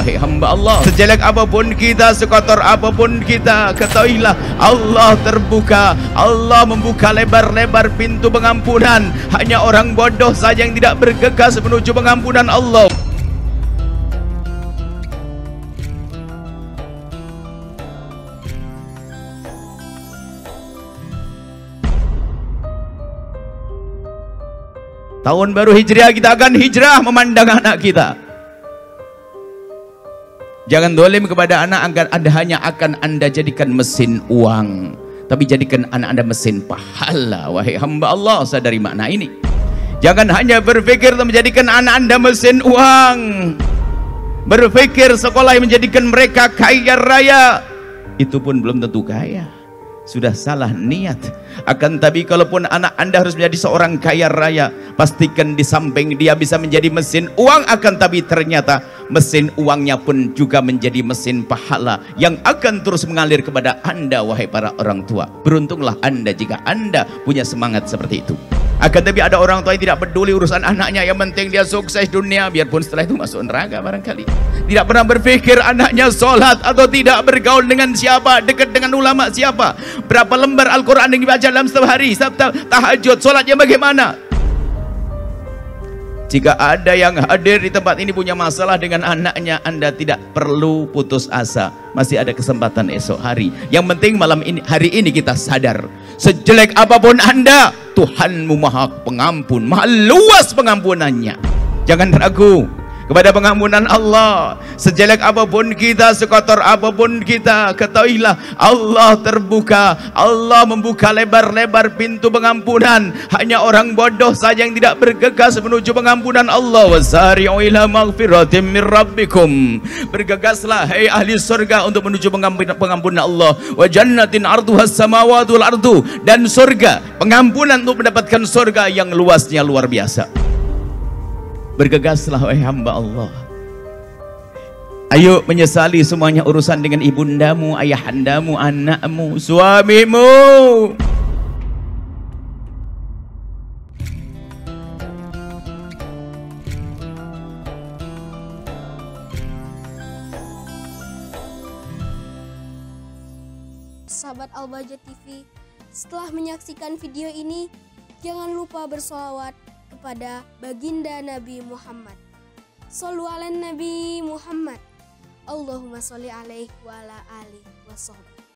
Wahai hamba Allah. Sejelek apapun kita Sekotor apapun kita Ketahuilah Allah terbuka. Allah membuka lebar-lebar pintu pengampunan. Hanya orang bodoh saja yang tidak bergegas menuju pengampunan Allah. Tahun baru hijriah kita akan hijrah memandang anak kita. Jangan dolim kepada anak agar anda hanya akan anda jadikan mesin uang. Tapi jadikan anak anda mesin pahala. Wahai hamba Allah sadari makna ini. Jangan hanya berfikir menjadikan anak anda mesin uang. Berfikir sekolah yang menjadikan mereka kaya raya. Itu pun belum tentu kaya sudah salah niat akan tapi kalaupun anak anda harus menjadi seorang kaya raya pastikan di samping dia bisa menjadi mesin uang akan tapi ternyata mesin uangnya pun juga menjadi mesin pahala yang akan terus mengalir kepada anda wahai para orang tua. Beruntunglah anda jika anda punya semangat seperti itu. Akan tapi ada orang tua yang tidak peduli urusan anaknya. Yang penting dia sukses dunia biarpun setelah itu masuk neraka barangkali. Tidak pernah berpikir anaknya solat atau tidak bergaul dengan siapa dekat dengan ulama siapa. Berapa lembar Al-Quran yang dibaca dalam setiap hari setiap tahajud solatnya bagaimana jika ada yang hadir di tempat ini punya masalah dengan anaknya, anda tidak perlu putus asa. Masih ada kesempatan esok hari. Yang penting malam ini, hari ini kita sadar. Sejelek apapun anda, Tuhanmu maha pengampun, maha luas pengampunannya. Jangan ragu kepada pengampunan Allah. Sejelek apapun kita sekotor apapun kita ketahuilah Allah terbuka. Allah membuka lebar-lebar pintu pengampunan. Hanya orang bodoh saja yang tidak bergegas menuju pengampunan Allah. Wasari'u ila maghfiratim min rabbikum. Bergegaslah hai ahli surga untuk menuju pengampunan, Allah. Wa jannatin arduhas samawati wal ardu. Dan surga pengampunan untuk mendapatkan surga yang luasnya luar biasa Bergegaslah wahai hamba Allah. Ayo menyesali semuanya urusan dengan ibundamu, ayahandamu, anakmu, suamimu. Sahabat Albaja TV, setelah menyaksikan video ini, jangan lupa bersolawat kepada baginda Nabi Muhammad. Sallu ala Nabi Muhammad. Allahumma salli alaihi wa ala alihi wa